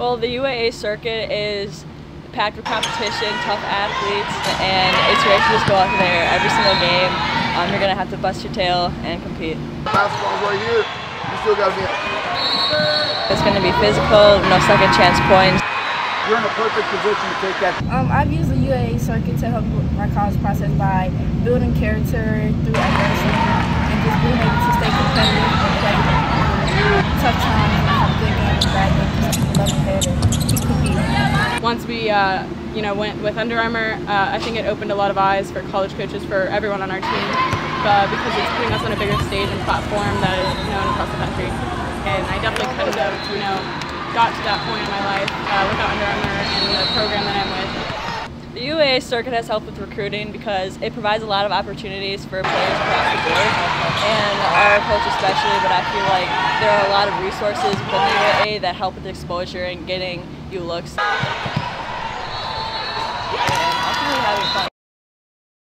UA circuit is packed with competition, tough athletes, and it's great to just go out there every single game. Um, you're gonna have to bust your tail and compete. Basketball's right here. You still gotta be. It's gonna be physical, no second chance points. You're in a perfect position to take that. Um, I've used the UAA circuit to help my college process by building character through adversity Once we, uh, you know, went with Under Armour, uh, I think it opened a lot of eyes for college coaches, for everyone on our team, uh, because it's putting us on a bigger stage and platform that is known across the country. And I definitely couldn't have, you know, got to that point in my life uh, without Under Armour and the program that I'm with. The UAA circuit has helped with recruiting because it provides a lot of opportunities for players across the board, and our coach especially, but I feel like there are a lot of resources within the UAA that help with exposure and getting you looks.